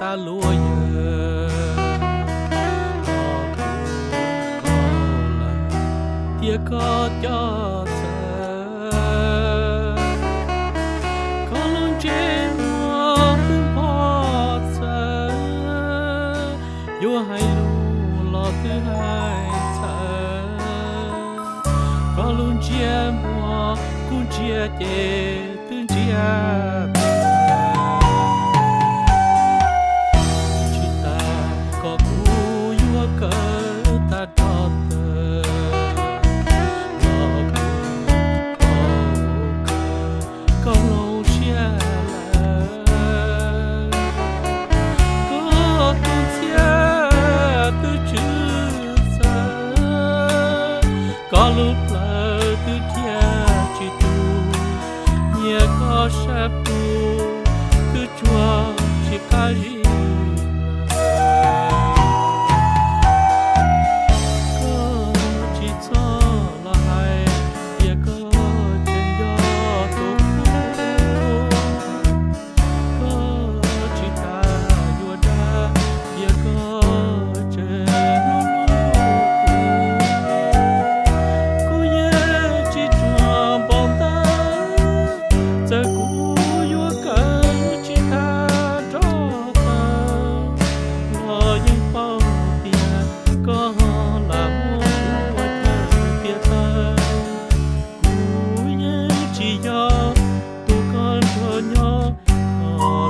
ta lúa giờ tia có cho sợ có luôn trên mùa tương phò sợ vua hai lu lo thứ hai sợ có luôn chia mùa cũng chia tê tương chia mie ca șeptul, că cioace.